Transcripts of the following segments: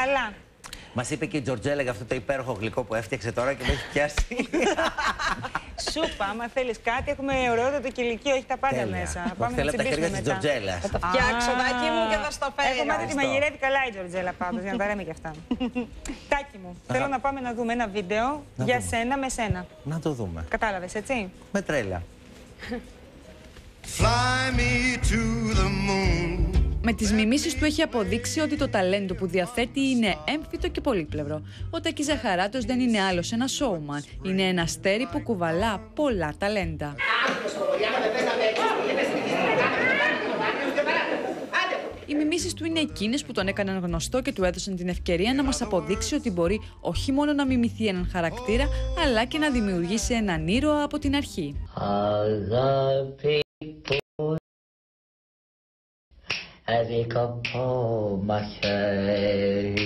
Αλλά. Μας είπε και η Τζορτζέλα για αυτό το υπέροχο γλυκό που έφτιαξε τώρα και με έχει πιάσει. Σούπα, άμα θέλεις κάτι, έχουμε ωραιότατο κηλικείο, έχει τα πάντα Τέλεια. μέσα. Εγώ Πάμε Θέλω να από τα χέρια τσιμπήσουμε της μετά. Τζορτζέλας. Θα τα φτιάξω, Α, δάκι μου, και θα στο φέρω. Έχω μάθει τη Ευχαριστώ. μαγειρεύει καλά η Τζορτζέλα πάντως, για να τα λέμε και αυτά. Τάκι μου, θέλω να πάμε να δούμε ένα βίντεο Να για δούμε. σένα με σένα. Να το δούμε. Κατάλαβες, έτσι; Με τρέλα. Fly me to the moon. Με τις μιμήσεις του έχει αποδείξει ότι το ταλέντο που διαθέτει είναι έμφυτο και πολύπλευρο. Ο Τάκης Ζαχαράτος δεν είναι άλλος ένα showman. Είναι ένα αστέρι που κουβαλά πολλά ταλέντα. Οι μιμήσεις του είναι εκείνες που τον έκαναν γνωστό και του έδωσαν την ευκαιρία να μας αποδείξει ότι μπορεί όχι μόνο να μιμηθεί έναν χαρακτήρα, αλλά και να δημιουργήσει έναν ήρωα από την αρχή. αγάπη έδικα από μαχαίρι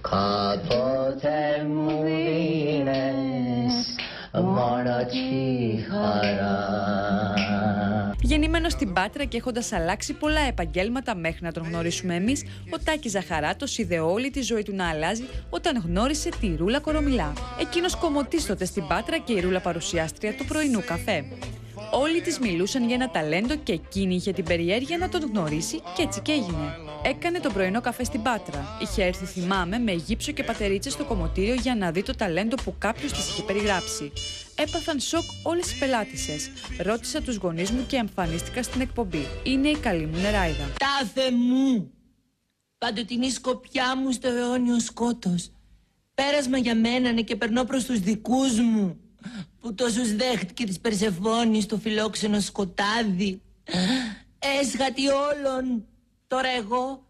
κάποτε μου δίνες μόνο τη χαρά Γεννημένος στην Πάτρα και έχοντας αλλάξει πολλά επαγγέλματα μέχρι να τον γνωρίσουμε εμείς, ο Τάκης Ζαχαράτος είδε όλη τη ζωή του να αλλάζει όταν γνώρισε τη Ρούλα Κορομιλά. Εκείνος κομμωτή τότε στην Πάτρα και η Ρούλα παρουσιάστρια του πρωινού καφέ. Όλοι της μιλούσαν για ένα ταλέντο και εκείνη είχε την περιέργεια να τον γνωρίσει και έτσι και έγινε. Έκανε τον πρωινό καφέ στην Πάτρα. Είχε έρθει, θυμάμαι, με γύψο και πατερίτσε στο κομμωτήριο για να δει το ταλέντο που κάποιος της είχε περιγράψει. Έπαθαν σοκ όλες οι πελάτησες. Ρώτησα τους γονείς μου και εμφανίστηκα στην εκπομπή. Είναι η καλή μου νεράιδα. Τάφε μου, παντοτινή σκοπιά μου στο αιώνιο σκότος. Πέρασμα για μένα είναι και περνώ προς τους δικούς μου, που τόσους δέχτηκε της Περσεφόνης στο φιλόξενο σκοτάδι. Έσχατη όλων, τώρα εγώ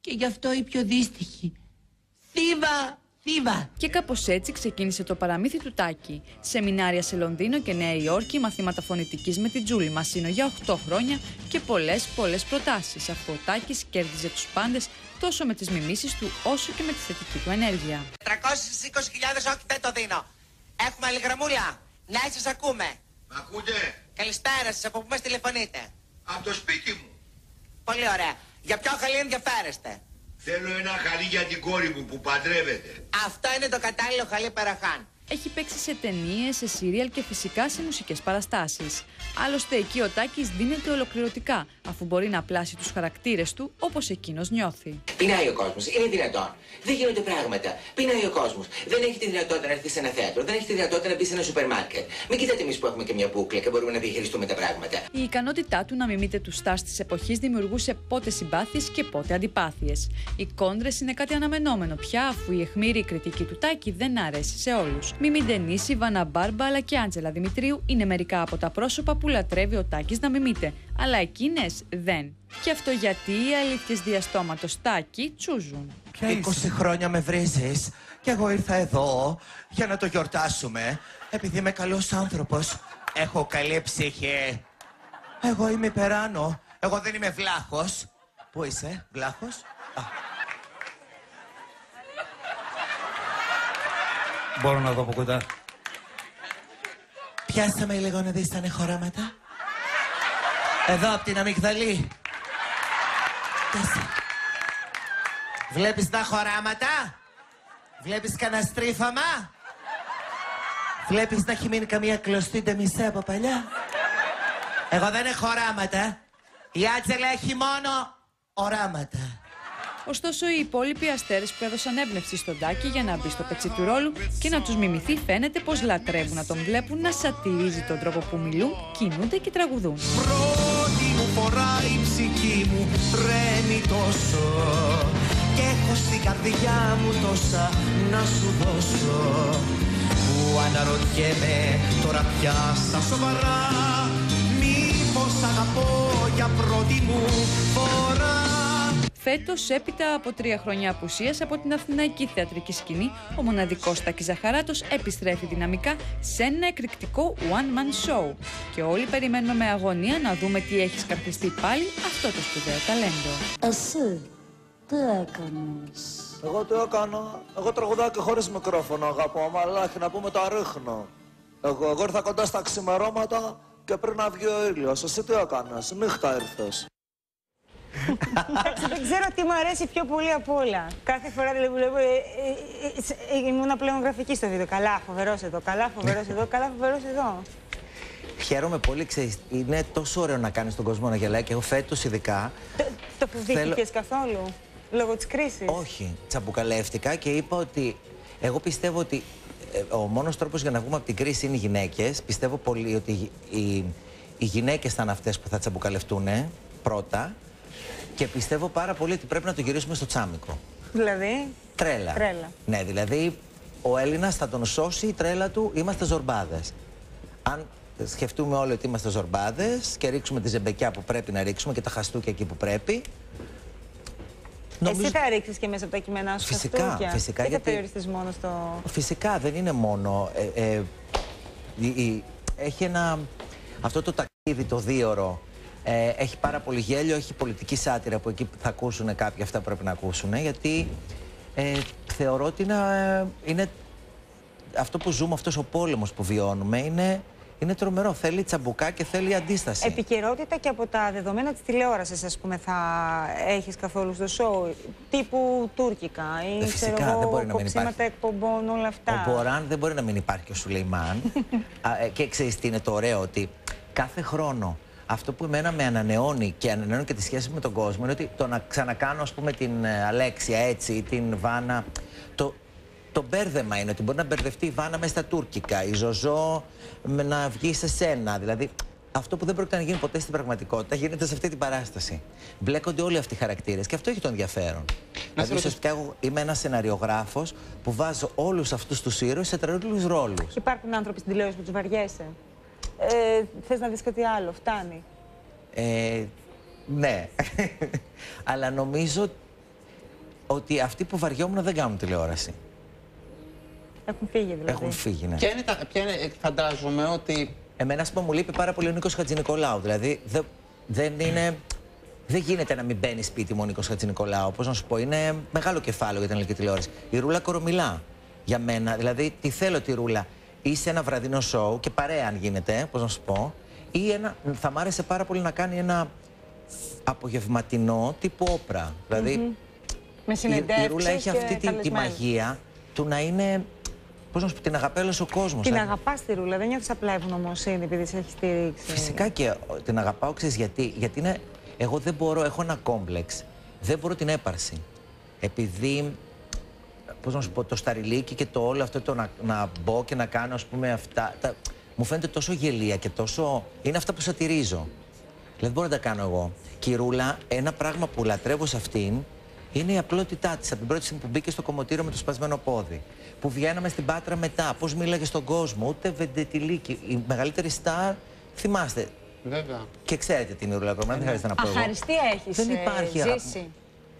και γι' αυτό η πιο δύστιχη. Θύβα, θύβα. Και κάπως έτσι ξεκίνησε το παραμύθι του Τάκη. Σεμινάρια σε Λονδίνο και Νέα Υόρκη, μαθήματα φωνητικής με την Τζούλη Μασίνο για 8 χρόνια και πολλές πολλές προτάσεις. Αφού ο Τάκης κέρδιζε τους πάντες τόσο με τις μιμήσεις του όσο και με τη θετική του ενέργεια. 320.000 όχι δεν το δίνω. Έχουμε άλλη γραμμούλα. Ναι, σας ακούμε. Μ' ακούτε; Καλησπέρα σας, από πού μας τηλεφωνείτε; Από το σπίτι μου. Πολύ ωραία. Για ποιο χαλί ενδιαφέρεστε; Θέλω ένα χαλί για την κόρη μου που παντρεύεται. Αυτό είναι το κατάλληλο χαλί παραχάν. Έχει παίξει σε ταινίες, σε σύριαλ και φυσικά σε μουσικές παραστάσεις. Άλλωστε εκεί ο Τάκης δίνεται ολοκληρωτικά, αφού μπορεί να πλάσει τους χαρακτήρες του όπως εκείνος νιώθει. Πεινάει ο κόσμος, είναι δυνατόν. Δεν γίνονται πράγματα. Πεινάει ο κόσμος. Δεν έχει τη δυνατότητα να έρθει σε ένα θέατρο, δεν έχει τη δυνατότητα να μπει σε ένα σούπερ μάρκετ. Μην κοιτάτε εμείς που έχουμε και μια μπουκλα και μπορούμε να διαχειριστούμε τα πράγματα. Η ικανότητά του να μιμείται τους stars της εποχής δημιουργούσε πότε συμπάθειες και πότε αντιπάθειες. Οι κόντρες είναι κάτι αναμενόμενο πια, αφού η αιχμήρη κριτική του Τάκη δεν αρέσει σε όλους. Μιμή Ντενίση, Βανά Μπάρμπα αλλά και Άντζελα Δημητρίου είναι μερικά από τα πρόσωπα που λατρεύει ο Τάκης να μιμείται. Αλλά εκείνες δεν. Και αυτό γιατί οι αλήθειες διαστόματος Τάκη τσούζουν. 20 χρόνια με βρίζεις και εγώ ήρθα εδώ για να το γιορτάσουμε επειδή είμαι καλός άνθρωπος. Έχω καλή ψυχή. Εγώ είμαι υπεράνω. Εγώ δεν είμαι βλάχος. Πού είσαι, βλάχος; Α, Μπορώ να δω από κοντά. πιάσε με λίγο να δεις τα νεχοράματα. Εδώ από την αμυγδαλή. Πιάσε. Βλέπεις τα χωράματα; Βλέπεις κανένα στρίφαμα; Βλέπεις να έχει μείνει καμία κλωστή ντεμισέ από παλιά; Εγώ δεν έχω οράματα. Η Άτζελα έχει μόνο οράματα. Ωστόσο, οι υπόλοιποι αστέρες που έδωσαν έμπνευση στον Τάκη για να μπει στο πετσί του ρόλου και να τους μιμηθεί, φαίνεται πως λατρεύουν να τον βλέπουν να σατυρίζει τον τρόπο που μιλούν, κινούνται και τραγουδούν. Πρώτη μου φορά η ψυχή μου τρέμει τόσο Και έχω στην καρδιά μου τόσα να σου δώσω Που αναρωτιέμαι τώρα πια στα σοβαρά Μήπως αγαπώ για πρώτη μου φορά Φέτος, έπειτα από τρία χρόνια απουσίας από την αθηναϊκή θεατρική σκηνή, ο μοναδικός Τάκης Ζαχαράτος επιστρέφει δυναμικά σε ένα εκρηκτικό one-man show. Και όλοι περιμένουμε με αγωνία να δούμε τι έχει σκαρφιστεί πάλι αυτό το σπουδαίο ταλέντο. Εσύ, τι έκανες; Εγώ τι έκανα. Εγώ τραγουδάω και χωρίς μικρόφωνο, αγαπώ. Μαλάχη, να πούμε τα ρίχνω. Εγώ, εγώ ήρθα κοντά στα ξημερώματα και πριν να βγει ο ήλιος. Εσύ τι έκανες; Νύχτα ήρθες. Εντάξει, δεν ξέρω τι μου αρέσει πιο πολύ απ' όλα. Κάθε φορά δηλαδή βλέπω. Ε, ε, ε, ε, ήμουνα πλέον γραφική στο βίντεο. Καλά, φοβερός εδώ. Καλά, φοβερός εδώ. Καλά, φοβερός εδώ. Χαίρομαι πολύ, ξέρεις, είναι τόσο ωραίο να κάνεις τον κόσμο να γελάει και εγώ φέτος ειδικά. Το, το φοβήθηκες καθόλου λόγω της κρίσης; Όχι, τσαμπουκαλεύτηκα και είπα ότι εγώ πιστεύω ότι ε, ο μόνος τρόπος για να βγούμε από την κρίση είναι οι γυναίκες. Πιστεύω πολύ ότι οι, οι γυναίκες θα είναι αυτές που θα τσαμπουκαλευτούν πρώτα και πιστεύω πάρα πολύ ότι πρέπει να το γυρίσουμε στο τσάμικο. Δηλαδή, Τρέλα. Τρέλα. Ναι, δηλαδή ο Έλληνας θα τον σώσει η τρέλα του, είμαστε ζορμπάδες. Αν σκεφτούμε όλοι ότι είμαστε ζορμπάδες και ρίξουμε τη ζεμπεκιά που πρέπει να ρίξουμε και τα χαστούκια εκεί που πρέπει. εσύ θα ρίξεις και μέσα από τα κείμενά σου Φυσικά, χαστούκια. φυσικά, Δεν θα γιατί- περιοριστείς μόνο στο... Φυσικά δεν είναι μόνο. Ε, ε, η- η- έχει ένα. Αυτό το ταξίδι το δίωρο ε, έχει πάρα πολύ γέλιο, έχει πολιτική σάτυρα που εκεί θα ακούσουν κάποιοι αυτά που πρέπει να ακούσουν. Γιατί ε, θεωρώ ότι είναι, ε, είναι αυτό που ζούμε, αυτός ο πόλεμος που βιώνουμε είναι, είναι τρομερό. Θέλει τσαμπουκά και θέλει αντίσταση. Επικαιρότητα και από τα δεδομένα της τηλεόρασης, ας πούμε, θα έχεις καθόλου στο σοου, τύπου τουρκικά ή Ε, φυσικά, ξέρω εγώ, δεν μπορεί να μην κοψίματα υπάρχει. εκπομπών, όλα αυτά. Ο Μποράν δεν μπορεί να μην υπάρχει και ο Σουλεϊμάν. Α, ε, και ξέρεις τι είναι το ωραίο, ότι κάθε χρόνο αυτό που εμένα με ανανεώνει και ανανεώνει και τη σχέση με τον κόσμο είναι ότι το να ξανακάνω, ας πούμε, την ε, Αλέξια έτσι ή την Βάνα. Το, το μπέρδεμα είναι ότι μπορεί να μπερδευτεί η Βάνα μέσα στα τουρκικά, η Ζωζό με να βγει σε σένα. Δηλαδή, αυτό που δεν πρόκειται να γίνει ποτέ στην πραγματικότητα γίνεται σε αυτή την παράσταση. Μπλέκονται όλοι αυτοί οι χαρακτήρες και αυτό έχει το ενδιαφέρον. δηλαδή, ουσιαστικά εγώ είμαι ένας σεναριογράφος που βάζω όλους αυτούς τους ήρωες σε τρελούς ρόλους. Υπάρχουν άνθρωποι στην τηλεόραση που τους βαριέσαι; Ε, θες να δεις κάτι άλλο, φτάνει. Ε, ναι. Αλλά νομίζω ότι αυτοί που βαριόμουν δεν κάνουν τηλεόραση. Έχουν φύγει δηλαδή. Έχουν φύγει, ναι. Ποια είναι τα, ποια είναι, φαντάζομαι ότι Εμένα, ας πούμε, μου λείπει πάρα πολύ ο Νίκος Χατζηνικολάου. Δηλαδή, δε- δεν είναι... Δεν γίνεται να μην μπαίνει σπίτι μου ο Νίκος Χατζηνικολάου. Πώς να σου πω, είναι μεγάλο κεφάλαιο για την ελληνική τηλεόραση. Η Ρούλα Κορομιλά για μένα. Δηλαδή, τι θέλω τη Ρούλα. Ή σε ένα βραδινό σοου και παρέα αν γίνεται, πώς να σου πω. Ή ένα, θα μ' άρεσε πάρα πολύ να κάνει ένα απογευματινό τύπου όπρα. Δηλαδή, Με η, συνεντεύξεις η Ρούλα έχει και αυτή τη, τη καλεσμένους. μαγεία του να είναι. Πώς να σου πω, την αγαπάει όλος ο κόσμος. Την αγαπάς τη Ρούλα, δεν νιώθεις απλά ευγνωμοσύνη επειδή σε έχει στηρίξει. Φυσικά και την αγαπάω, ξέρεις γιατί. Γιατί είναι, εγώ δεν μπορώ, έχω ένα κόμπλεξ. Δεν μπορώ την έπαρση. Επειδή, πώς να σου πω, το σταριλίκι και το όλο αυτό το να, να μπω και να κάνω, ας πούμε, αυτά, τα, μου φαίνεται τόσο γελία και τόσο... Είναι αυτά που σατυρίζω. Δηλαδή, μπορώ να τα κάνω εγώ. Και η Ρούλα, ένα πράγμα που λατρεύω σε αυτήν, είναι η απλότητά της. Από την πρώτη στιγμή που μπήκε στο κομμωτήριο με το σπασμένο πόδι. Που βγαίναμε στην πάτρα μετά. Πώς μίλαγε στον κόσμο. Ούτε βεντετιλίκι. Η μεγαλύτερη στάρ, θυμάστε. βέβαια. Και ξέρετε την Ρούλα Κορμάν, δεν χρειάζεται να πω. εγώ. Αχαριστία έχεις Δεν ε, υπάρχει αγάπη. ζήσει.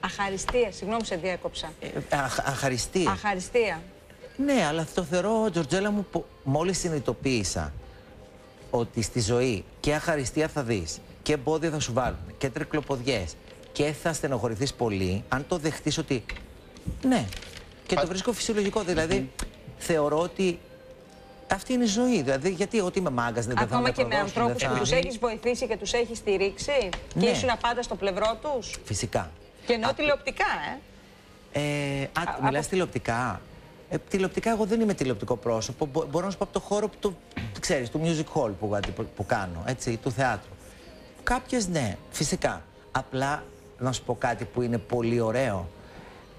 Αχαριστία, συγγνώμη σε διέκοψα. Ε, αχ- αχαριστία. Αχαριστία. Ναι, αλλά το θεωρώ, Τζορτζέλα μου, που μόλις συνειδητοποίησα ότι στη ζωή και αχαριστία θα δεις και εμπόδια θα σου βάλουν και τρικλοποδιές και θα στενοχωρηθείς πολύ αν το δεχτείς ότι ναι. Και το βρίσκω φυσιολογικό. Δηλαδή, θεωρώ ότι αυτή είναι η ζωή. Δηλαδή, γιατί ότι είμαι μάγκας δεν θα Ακόμα με και με προδώσουν, ανθρώπους δεν που θα- του έχεις βοηθήσει και τους έχεις στηρίξει και Ναι. ήσουν πάντα στο πλευρό τους. Φυσικά. Και εννοώ τηλεοπτικά, ε. Ε, α, μιλάς τηλεοπτικά. Ε, τηλεοπτικά, εγώ δεν είμαι τηλεοπτικό πρόσωπο. Μπο- μπορώ να σου πω από το χώρο που, το, ξέρεις, του music hall που, που, που κάνω, έτσι, του θεάτρου. Κάποιες ναι, φυσικά. Απλά να σου πω κάτι που είναι πολύ ωραίο.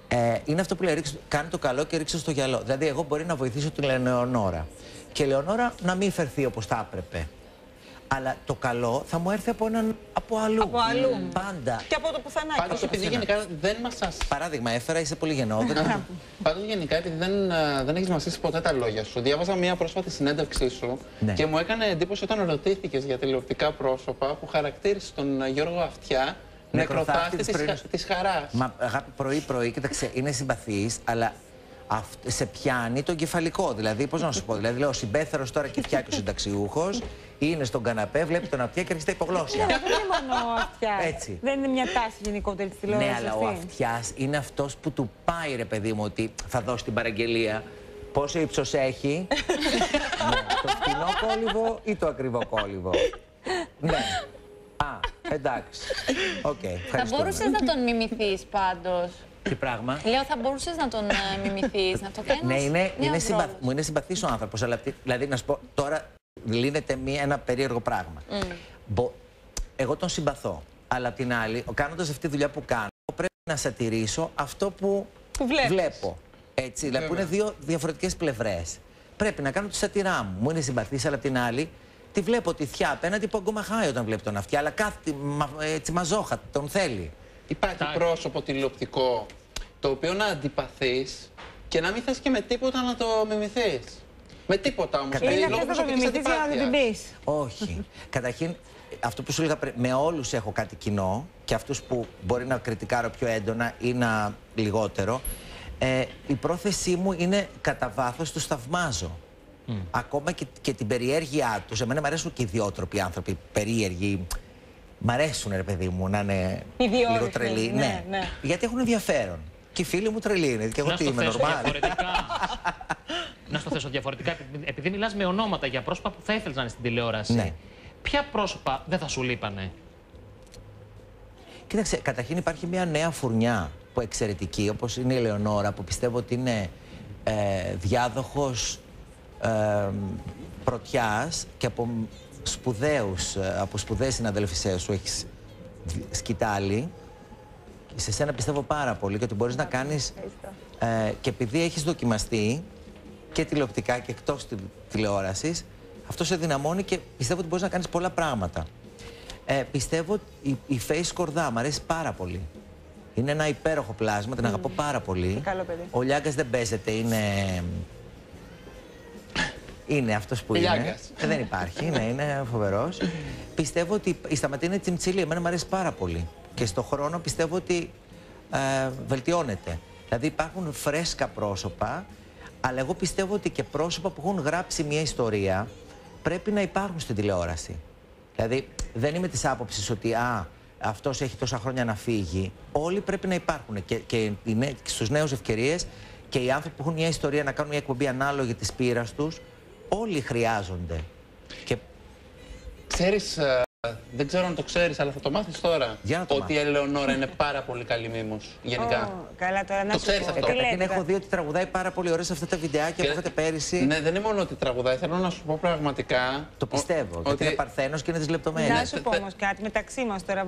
Ε, είναι αυτό που λέει, ρίξε- κάνει το καλό και ρίξε στο γυαλό. Δηλαδή, εγώ μπορεί να βοηθήσω την Λεωνόρα. Και η Λεωνόρα να μην φερθεί όπως θα έπρεπε. Αλλά το καλό θα μου έρθει από έναν από αλλού. Από αλλού. Πάντα. Και από το πουθενά. Πάντως, και- επειδή γενικά δεν μας σας... Παράδειγμα, έφερα, είσαι πολύ γενναιόδωρο. Πάντως, γενικά, επειδή δεν, ε, δεν έχεις μασίσει ποτέ τα λόγια σου, διάβαζα μια πρόσφατη συνέντευξή σου Ναι. και μου έκανε εντύπωση όταν ρωτήθηκες για τηλεοπτικά πρόσωπα που χαρακτήρισε τον Γιώργο Αυτιά Νεκροθάφτη νεκροθάφτη της της, πρωινής. χα... της χαράς. Μα αγάπη πρωί-πρωί, κοίταξε, είναι συμπαθής, αλλά αυτ- σε πιάνει το κεφαλικό. Δηλαδή, πώς να σου πω, δηλαδή, λέω, ο συμπέθερος τώρα και φτιάχνει ο συνταξιούχος, είναι στον καναπέ, βλέπει τον αυτιά και έρχεται υπογλώσια. Ναι, δεν είναι μόνο ο αυτιάς. Έτσι. Δεν είναι μια τάση γενικότερη της τηλεόρασης. ναι, αλλά ο αυτιάς είναι αυτός που του πάει, ρε παιδί μου, ότι θα δώσει την παραγγελία. Πόσο ύψος έχει, ναι, το φτηνό κόλληβο ή το ακριβό κόλληβο; ναι. Α, Εντάξει. Οκ, Θα ευχαριστούμε. μπορούσες να τον μιμηθείς πάντως. Τι πράγμα; Λέω, θα μπορούσες να τον μιμηθείς, να το κάνεις; Ναι, είναι, είναι συμπα... μου είναι συμπαθής ο άνθρωπος, αλλά τι- δηλαδή να σου πω, τώρα γίνεται μία, ένα περίεργο πράγμα. Μπο- Εγώ τον συμπαθώ, αλλά απ' την άλλη, κάνοντας αυτή τη δουλειά που κάνω, πρέπει να σατιρίσω αυτό που, βλέπω. Έτσι, δηλαδή που είναι δύο διαφορετικές πλευρές. Πρέπει να κάνω τη σατυρά μου. Μου είναι συμπαθής, αλλά απ' την άλλη, τη βλέπω τη θιά απέναντι που αγκομαχάει όταν βλέπει τον αυτιά, αλλά κάθεται μα, έτσι μαζόχα, τον θέλει. Υπάρχει πρόσωπο τηλεοπτικό το οποίο να αντιπαθείς και να μην θες και με τίποτα να το μιμηθείς. Με τίποτα όμως. Είναι με αυτό λόγω το προσωπικής μιμηθείς για να δεν την αντιπάθειας. Όχι. Καταρχήν, αυτό που σου έλεγα πριν, με όλους έχω κάτι κοινό και αυτούς που μπορεί να κριτικάρω πιο έντονα ή να λιγότερο. Ε, η πρόθεσή μου είναι κατά βάθος τους θαυμάζω. Ακόμα και, και την περιέργειά τους. Εμένα μου αρέσουν και οι ιδιότροποι άνθρωποι, περίεργοι. Μ' αρέσουν, ρε παιδί μου, να είναι Ιδιόρυθμοι, λίγο τρελοί. ναι, ναι. Γιατί έχουν ενδιαφέρον. Και οι φίλοι μου τρελοί είναι. Και εγώ Να τι στο είμαι, θέσω νορμάλ. διαφορετικά. να στο θέσω διαφορετικά, επειδή- επειδή μιλάς με ονόματα για πρόσωπα που θα ήθελες να είναι στην τηλεόραση. Ναι. Ποια πρόσωπα δεν θα σου λείπανε; Κοίταξε, καταρχήν υπάρχει μια νέα φουρνιά που εξαιρετική, όπως είναι η Ελεονόρα, που πιστεύω ότι είναι ε, διάδοχος ε, πρωτιάς και από σπουδαίους, ε, από σπουδαίες συναδέλφισές σου έχεις δι- σκητάλη. Και σε σένα πιστεύω πάρα πολύ και ότι μπορείς να κάνεις... Ε, και επειδή έχεις δοκιμαστεί και τηλεοπτικά και εκτός τη, τηλεόρασης, αυτό σε δυναμώνει και πιστεύω ότι μπορείς να κάνεις πολλά πράγματα. Ε, πιστεύω ότι η, η Face Κορδά μου αρέσει πάρα πολύ. Είναι ένα υπέροχο πλάσμα, την αγαπώ πάρα πολύ. καλό παιδί. Ο Λιάγκας δεν παίζεται, είναι... Είναι αυτός που είναι. Λιάγκας. Ε, δεν υπάρχει, ναι, είναι φοβερός. πιστεύω ότι η Σταματίνα Τσιμτσίλη εμένα μου αρέσει πάρα πολύ. Και στο χρόνο πιστεύω ότι ε, βελτιώνεται. Δηλαδή υπάρχουν φρέσκα πρόσωπα, αλλά εγώ πιστεύω ότι και πρόσωπα που έχουν γράψει μια ιστορία πρέπει να υπάρχουν στην τηλεόραση. Δηλαδή δεν είμαι της άποψης ότι α, αυτός έχει τόσα χρόνια να φύγει. Όλοι πρέπει να υπάρχουν και, και οι νέ- στους νέους ευκαιρίες και οι άνθρωποι που έχουν μια ιστορία να κάνουν μια εκπομπή ανάλογη της πείρας τους, όλοι χρειάζονται. Και Ξέρεις, ε, δεν ξέρω αν το ξέρεις, αλλά θα το μάθεις τώρα. Για να το ότι η Ελεονόρα είναι πάρα πολύ καλή μίμος, γενικά. Ω, καλά τώρα να Το σου ξέρεις πω. αυτό. Τι καταρχήν λέτε, έχω δει ότι τραγουδάει πάρα πολύ ωραία σε αυτά τα βιντεάκια που είχατε πέρυσι. Ναι, δεν είναι μόνο ότι τραγουδάει, θέλω να σου πω πραγματικά. Το πιστεύω. Γιατί ότι- είναι παρθένος και είναι τις Να λεπτομέρειες. σου πω όμως κάτι μεταξύ μας τώρα.